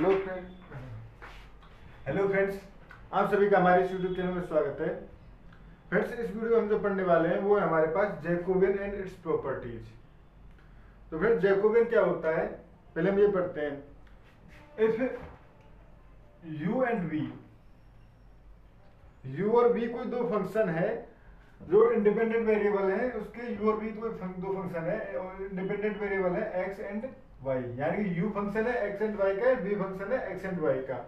Hello friend hello friends आप सभी का हमारे इस यूट्यूब चैनल में स्वागत है। फ्रेंड्स इस वीडियो में हम जो पढ़ने वाले हैं, वो है हमारे पास जैकोबियन एंड इट्स प्रॉपर्टीज़ तो फ्रेंड्स जैकोबियन क्या होता है? पहले हम ये पढ़ते हैं। If u and v u और v कोई दो फ़ंक्शन है, जो इंडिपेंडेंट वेरिएबल है, उसके यू और v कोई दो फ़ंक्शन है इंडिपेंडेंट वेरिएबल है, x एंड y, यानी कि u फ़ंक्शन है, x एंड वाई का v फ़ंक्शन है, x एंड y का।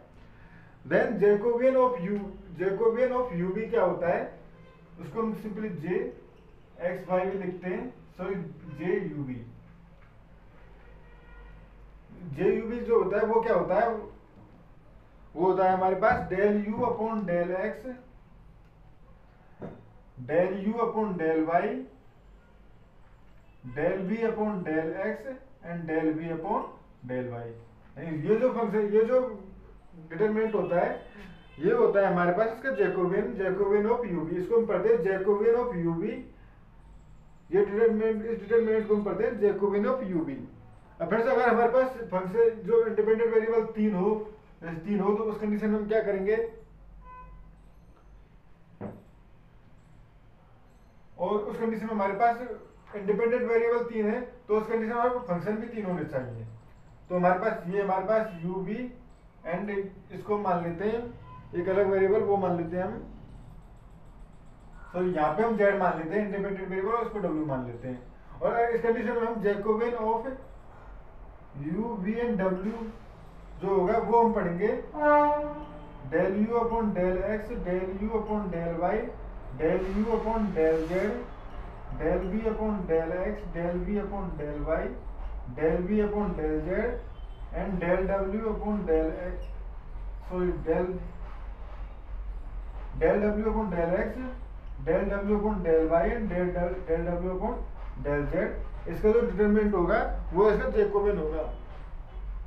Then Jacobian of u Jacobian of u भी क्या होता है? उसको हम सिंपली j, x, y भी लिखते हैं सो j u v j u v जो होता है, वो क्या होता है? वो होता है हमारे पास del u upon del x del u upon del y del v upon del x and del v upon del y. ये जो फ़ंक्शन ये जो डिटरमिनेंट होता है, ये होता है हमारे पास इसका Jacobian Jacobian of u v. इसको हम पढ़ते हैं जैकोबियन ऑफ़ u v. ये डिटरमिनेंट इस डिटरमिनेंट को हम पढ़ते हैं जैकोबियन ऑफ़ u v. अब फिर से अगर हमारे पास फ़ंक्शन जो इंडिपेंडेंट वेरिएबल तीन हो तीन हो तो उस कंडीशन में हम क्या करेंगे? और उस कंडीशन में हमारे पास इंडिपेंडेंट वेरिएबल तीन है तो उस कंडीशन में फ़ंक्शन भी तीन होने चाहिए। तो हमारे पास ये, हमारे पास यू बी एंड इसको मान लेते हैं, एक अलग वेरिएबल वो मान लेते हैं हम। तो यहाँ पे हम जेड मान लेते हैं इंडिपेंडेंट वेरिएबल और इसको डब्ल्यू मान लेते हैं। और इस कंडीशन में हम Jacobian of you V and W जो होगा, वो हम पढ़ेंगे। Del you upon del x del you upon del Y del you upon del Z del B upon del x del B upon del Y del B upon del Z and del W upon del X sorry del del W upon del x del W upon del Y and del del W upon del Z इसका जो determinant होगा, वो इसका Jacobian होगा।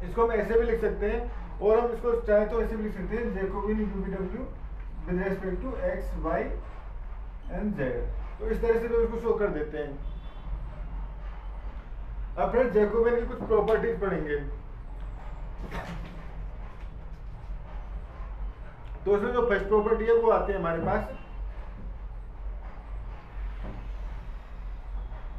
इसको हम ऐसे भी लिख सकते हैं, और हम इसको चाहे तो ऐसे भी लिख सकते हैं Jacobian u v W with respect to x y and z तो इस तरह से भी उसको शो कर देते हैं। अब फिर जैकोबिन की कुछ प्रॉपर्टीज़ पढ़ेंगे। तो इसमें जो फ़र्स्ट प्रॉपर्टी है वो आती है हमारे पास।